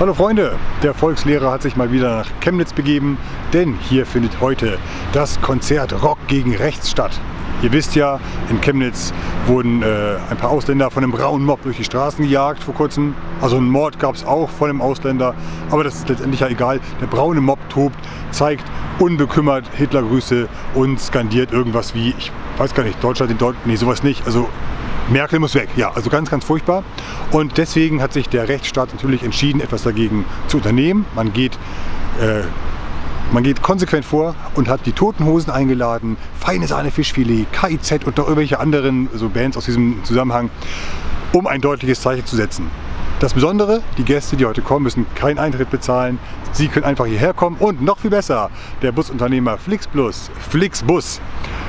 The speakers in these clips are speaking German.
Hallo Freunde, der Volkslehrer hat sich mal wieder nach Chemnitz begeben, denn hier findet heute das Konzert Rock gegen Rechts statt. Ihr wisst ja, in Chemnitz wurden äh, ein paar Ausländer von einem braunen Mob durch die Straßen gejagt vor kurzem. Also einen Mord gab es auch von einem Ausländer, aber das ist letztendlich ja egal. Der braune Mob tobt, zeigt unbekümmert Hitlergrüße und skandiert irgendwas wie, ich weiß gar nicht, Deutschland in Deutschland, nee, sowas nicht. Also Merkel muss weg. Ja, also ganz, ganz furchtbar. Und deswegen hat sich der Rechtsstaat natürlich entschieden, etwas dagegen zu unternehmen. Man geht, äh, man geht konsequent vor und hat die Toten Hosen eingeladen, Feine Sahne Fischfilet, KIZ und noch irgendwelche anderen so Bands aus diesem Zusammenhang, um ein deutliches Zeichen zu setzen. Das Besondere, die Gäste, die heute kommen, müssen keinen Eintritt bezahlen. Sie können einfach hierher kommen und noch viel besser, der Busunternehmer Flixbus, Flixbus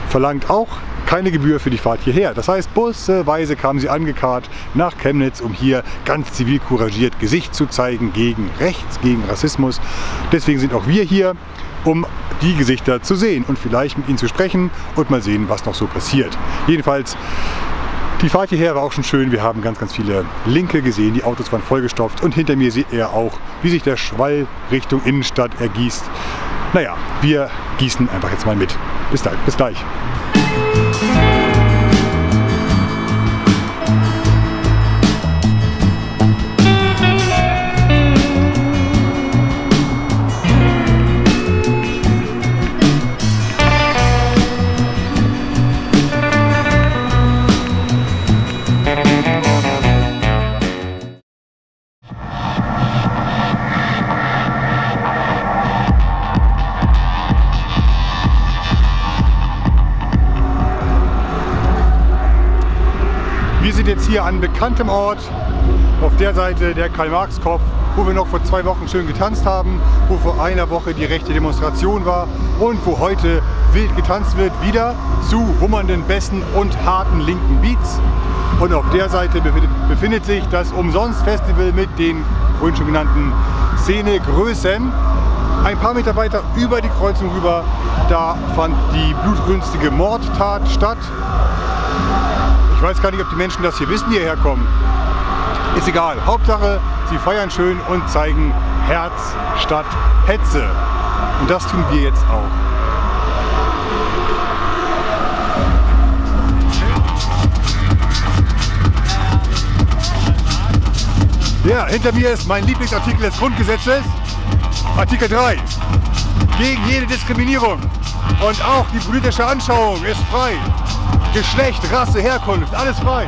verlangt auch keine Gebühr für die Fahrt hierher. Das heißt, busweise kamen sie angekarrt nach Chemnitz, um hier ganz zivil couragiert Gesicht zu zeigen gegen Rechts, gegen Rassismus. Deswegen sind auch wir hier, um die Gesichter zu sehen und vielleicht mit ihnen zu sprechen und mal sehen, was noch so passiert. Jedenfalls die Fahrt hierher war auch schon schön. Wir haben ganz, ganz viele Linke gesehen. Die Autos waren vollgestopft und hinter mir seht ihr auch, wie sich der Schwall Richtung Innenstadt ergießt. Naja, wir gießen einfach jetzt mal mit. Bis gleich. Bis gleich. Wir sind jetzt hier an bekanntem Ort, auf der Seite der Karl-Marx-Kopf, wo wir noch vor zwei Wochen schön getanzt haben, wo vor einer Woche die rechte Demonstration war und wo heute wild getanzt wird, wieder zu wummernden, besten und harten linken Beats. Und auf der Seite befindet sich das Umsonst-Festival mit den vorhin schon genannten Szenegrößen. Ein paar Meter weiter über die Kreuzung rüber, da fand die blutrünstige Mordtat statt. Ich weiß gar nicht, ob die Menschen das hier wissen, die hierher kommen. Ist egal. Hauptsache, sie feiern schön und zeigen Herz statt Hetze. Und das tun wir jetzt auch. Ja, hinter mir ist mein Lieblingsartikel des Grundgesetzes, Artikel 3. Gegen jede Diskriminierung. Und auch die politische Anschauung ist frei. Geschlecht, Rasse, Herkunft, alles frei.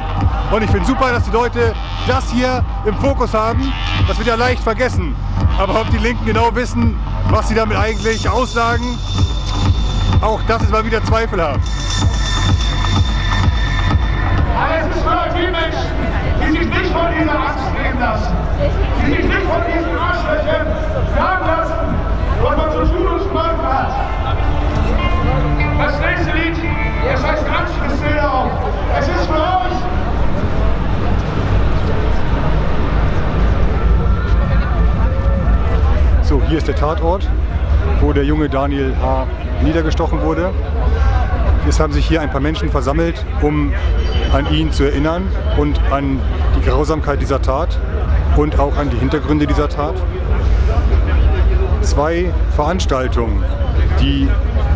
Und ich finde super, dass die Leute das hier im Fokus haben. Das wird ja leicht vergessen. Aber ob die Linken genau wissen, was sie damit eigentlich aussagen, auch das ist mal wieder zweifelhaft. Aber es ist für die Menschen, die sich nicht von dieser Angst nehmen lassen, die sich nicht von diesen Arschlöchern sagen lassen, hier ist der Tatort, wo der junge Daniel H. niedergestochen wurde. Jetzt haben sich hier ein paar Menschen versammelt, um an ihn zu erinnern und an die Grausamkeit dieser Tat und auch an die Hintergründe dieser Tat. Zwei Veranstaltungen, die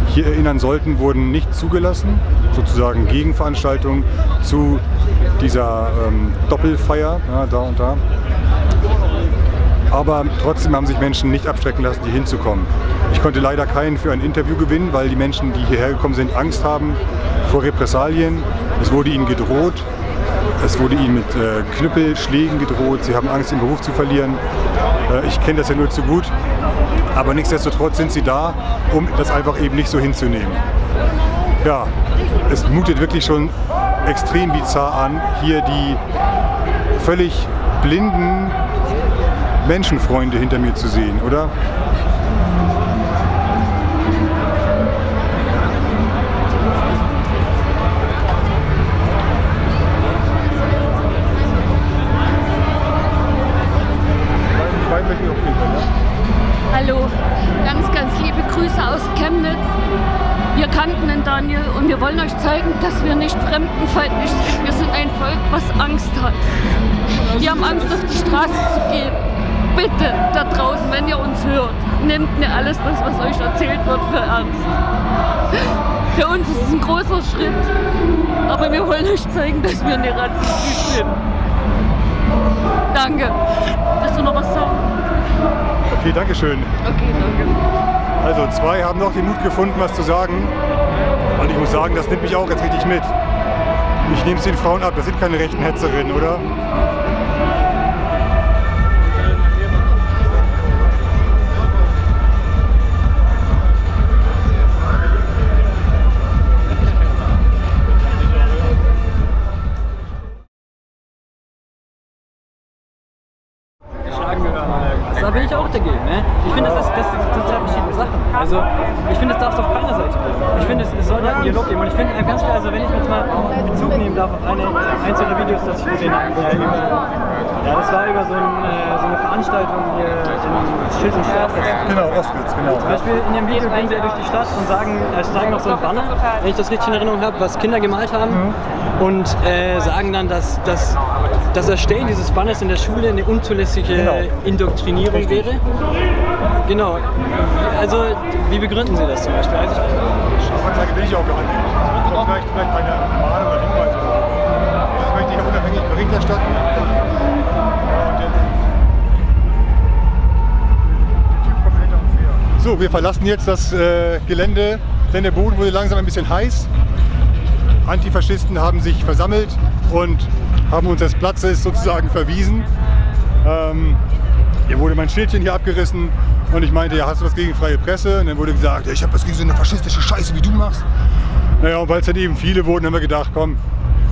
hier erinnern sollten, wurden nicht zugelassen, sozusagen Gegenveranstaltungen zu dieser ähm, Doppelfeier, ja, da und da. Aber trotzdem haben sich Menschen nicht abschrecken lassen, hier hinzukommen. Ich konnte leider keinen für ein Interview gewinnen, weil die Menschen, die hierher gekommen sind, Angst haben vor Repressalien. Es wurde ihnen gedroht. Es wurde ihnen mit äh, Knüppelschlägen gedroht. Sie haben Angst, ihren Beruf zu verlieren. Äh, ich kenne das ja nur zu gut. Aber nichtsdestotrotz sind sie da, um das einfach eben nicht so hinzunehmen. Ja, es mutet wirklich schon extrem bizarr an, hier die völlig blinden Menschenfreunde hinter mir zu sehen, oder? Hallo, ganz, ganz liebe Grüße aus Chemnitz. Wir kannten den Daniel und wir wollen euch zeigen, dass wir nicht fremdenfeindlich sind. Wir sind ein Volk, was Angst hat. Wir haben Angst, auf die Straße zu gehen. Bitte da draußen, wenn ihr uns hört, nehmt mir alles das, was euch erzählt wird, für ernst. Für uns ist es ein großer Schritt, aber wir wollen euch zeigen, dass wir nicht rassistisch sind. Danke. Willst du noch was sagen? Okay, danke schön. Okay, danke. Also zwei haben noch den Mut gefunden, was zu sagen. Und ich muss sagen, das nimmt mich auch jetzt richtig mit. Ich nehme es den Frauen ab, das sind keine rechten Hetzerinnen, oder? Gehören. Da bin ich auch dagegen. Ne? Ich finde, das, das, das sind zwei verschiedene Sachen. Also, ich finde, es darf auf keiner Seite geben. Ich finde, es, es soll halt einen Dialog geben. Und ich finde ganz klar, also wenn ich jetzt mal Bezug nehmen darf auf eine einzelne Videos, das ich gesehen habe, ja, das war über so, ein, äh, so eine Veranstaltung hier in Schild und Schwertfest. Genau, Ostwitz, genau. Zum Beispiel in dem Video gehen sie ja durch die Stadt und sagen, äh, zeigen noch so ein Banner, wenn ich das richtig in Erinnerung habe, was Kinder gemalt haben und äh, sagen dann, dass, dass das Erstellen dieses Banners in der Schule eine unzulässige Genau. Indoktrinierung wäre. Genau. Also, wie begründen Sie das zum Beispiel? Also ich, Strafanzeige will ich auch gar nicht. Vielleicht, vielleicht eine So, wir verlassen jetzt das äh, Gelände, denn der Boden wurde langsam ein bisschen heiß. Antifaschisten haben sich versammelt und haben uns des Platzes sozusagen verwiesen. Ähm, mir wurde mein Schildchen hier abgerissen und ich meinte, ja, hast du was gegen freie Presse? Und dann wurde gesagt, ja, ich habe was gegen so eine faschistische Scheiße, wie du machst. Naja, und weil es dann eben viele wurden, haben wir gedacht, komm,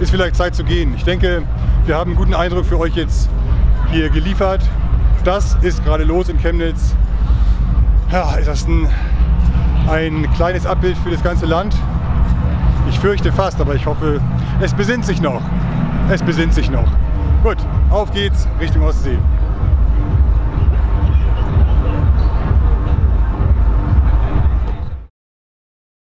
ist vielleicht Zeit zu gehen. Ich denke, wir haben einen guten Eindruck für euch jetzt hier geliefert. Das ist gerade los in Chemnitz. Ja, ist das ein, ein kleines Abbild für das ganze Land? Ich fürchte fast, aber ich hoffe, es besinnt sich noch. Es besinnt sich noch. Gut, auf geht's Richtung Ostsee.